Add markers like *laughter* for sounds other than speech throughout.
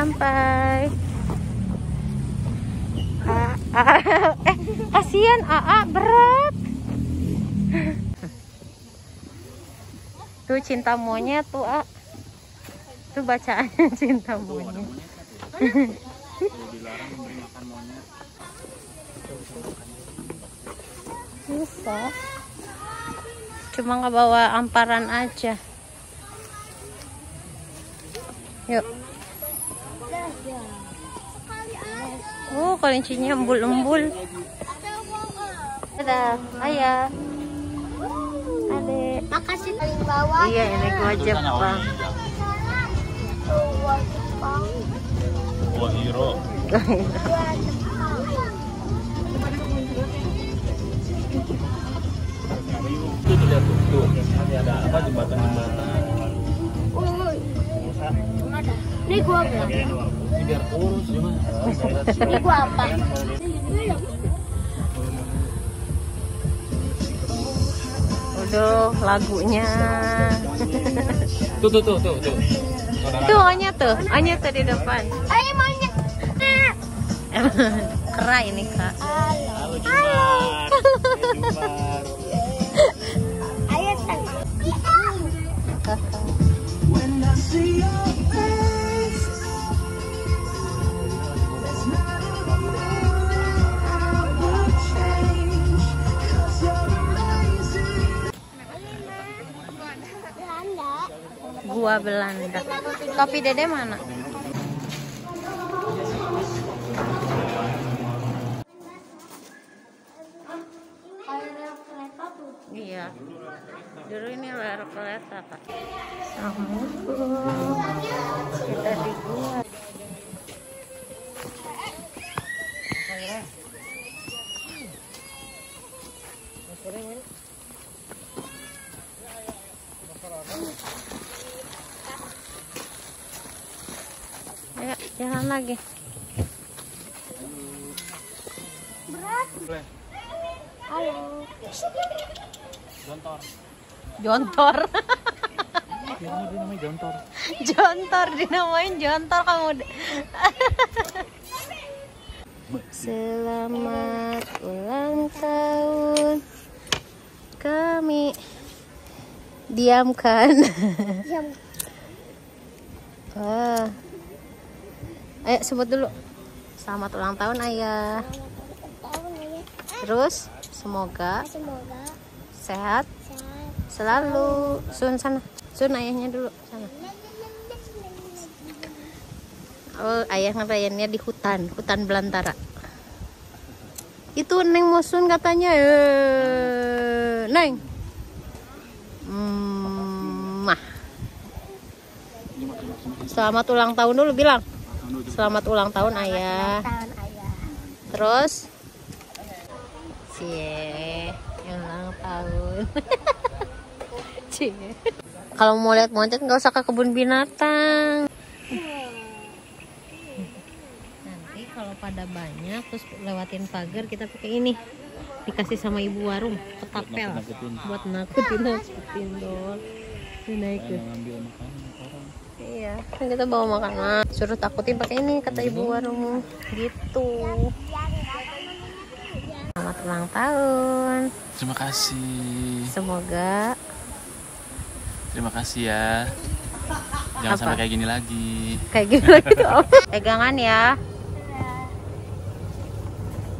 sampai. *laughs* Eh, kasihan Aa berat. Tuh cinta monyet tuh, A. Tuh bacaannya *laughs* cinta monyet Bisa. Cuma nggak bawa amparan aja. Yuk. Oh, kalincinya embul-embul. Dadah, ayah. Adek. Makasih paling bawah. Iya, ini gua Jepang. Gua hero itu tuh nanti ada apa jembatan jembatan Uy. Ini gua ini biar kurus cuma Ini gua apa? Udah lagunya. tuh tuh tuh tuh tuh. Tuh Anya tuh, Anya tuh di depan. Ayo maunya. Kera ini kak. halo Jumar Ayo tang. Gua Belanda. Topi dede mana? Iya. Dulu ini layar kereta kak. Assalamualaikum. Ayo jalan lagi. Berat. Halo. jontor Jontor. namanya jontor Jontor dinamain Jontor kamu. Selamat ulang tahun kami diamkan. Diam. Wah. Ayo sebut dulu. Selamat ulang tahun ayah. Ya. Terus semoga Semoga sehat sehat. selalu. Sun sana. Sun ayahnya dulu sana. Oh, ayah ngerayainnya di hutan, hutan belantara. Itu Neng Mosun katanya. Eh, Neng. Hmm, mah. Selamat ulang tahun dulu bilang. Selamat ulang tahun ayah. Tahun ayah. Terus Cie, ulang tahun. *laughs* Cie. Kalau mau lihat monyet nggak usah ke kebun binatang. Nanti kalau pada banyak terus lewatin pagar kita pakai ini. Dikasih sama ibu warung nakutin buat nakutin *laughs* nakutin dong. Dinaikin. ngambil Iya, kan kita bawa makanan. Suruh takutin pakai ini kata ibu warung. Gitu. Selamat ulang tahun. terima kasih Semoga terima kasih ya jangan Apa? sampai kayak gini lagi kayak gitu gitu. *laughs* Pegangan ya.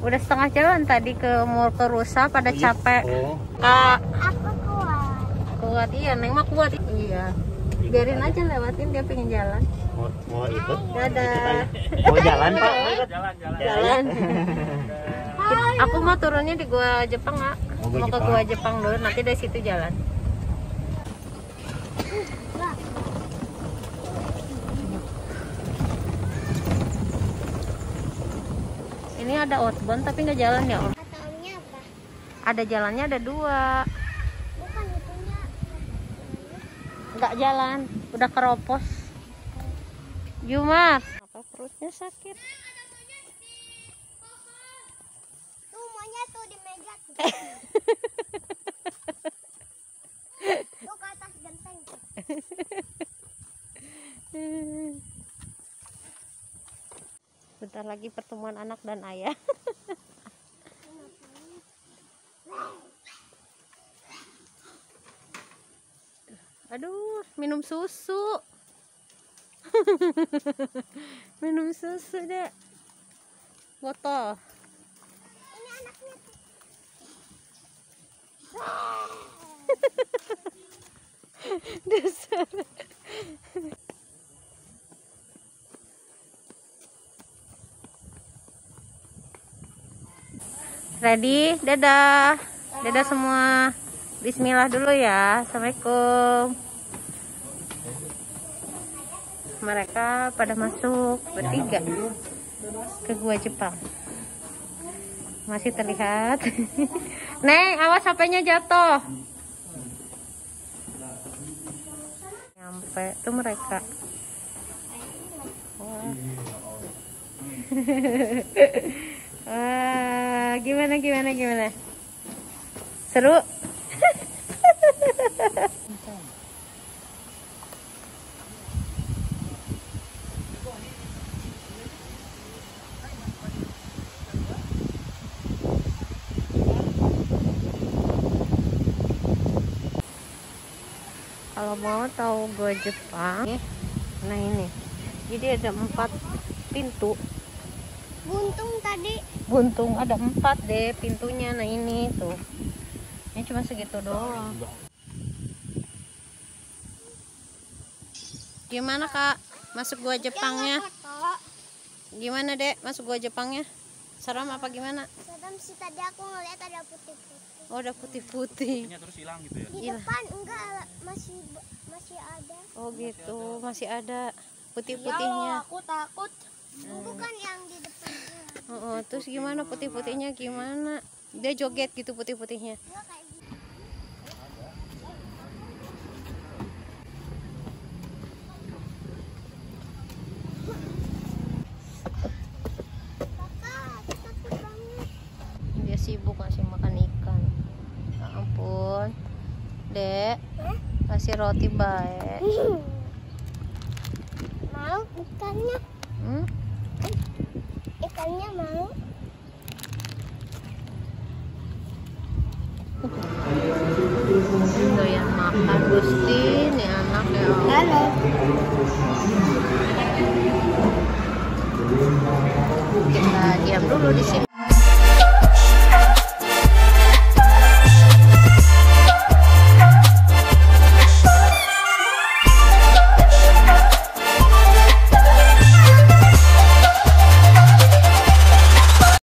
Udah setengah jalan tadi ke mall ke Rusa pada capek. oh Kak, Aku kuat. kuat iya, Neng mah kuat. Iya. Biarin aja lewatin dia pengen jalan. mau mau ikut Dadah. mau jalan pak jalan jalan Jalan. Aku mau turunnya di gua Jepang, Kak. Oh, gua Mau ke Jepang. gua Jepang dulu, nanti dari situ jalan. Ini ada outbound tapi nggak jalan ya, Om. Tahunnya apa? Ada jalannya ada dua. Bukan itunya. Nggak jalan, udah keropos. Jumar. Apa perutnya sakit? Tuh maunya tuh di meja tuh. *laughs* tuh ke atas genteng tuh. lagi pertemuan anak dan ayah. Aduh, minum susu. *laughs* minum susu, Dek. Botol. Ini anaknya. *laughs* Ready? Dadah. Dadah semua. Bismillah dulu ya. Assalamualaikum. Mereka pada masuk bertiga ke gua Jepang. Masih terlihat. *laughs* Neng, awas HP-nya jatuh. Nyampe tuh mereka. Wah. *laughs* Wah, gimana gimana gimana? Seru? Kalau mau tahu gua Jepang, nah ini. Jadi ada empat pintu. Buntung tadi. buntung ada empat deh pintunya. Nah ini tuh. Ini cuma segitu doang. Gimana kak? Masuk gua Jepangnya? Gimana dek? Masuk gua Jepangnya seram apa gimana Serem sih tadi aku ngeliat ada putih-putih. oh udah putih-putih Nya terus hilang gitu ya. Di Iya. depan enggak masih masih ada. oh gitu masih ada putih-putihnya aku takut. Bukan yang di depannya. oh, oh, terus gimana putih-putihnya gimana dia joget gitu putih-putihnya Enggak kayak gitu. Kakak, takut banget. Dia sibuk ngasih makan ikan ya ampun dek kasih roti baik *laughs* Mau ikannya? hmm? Ikannya mau? doyan makan Gusti nih anak ya Halo. kita diam dulu di sini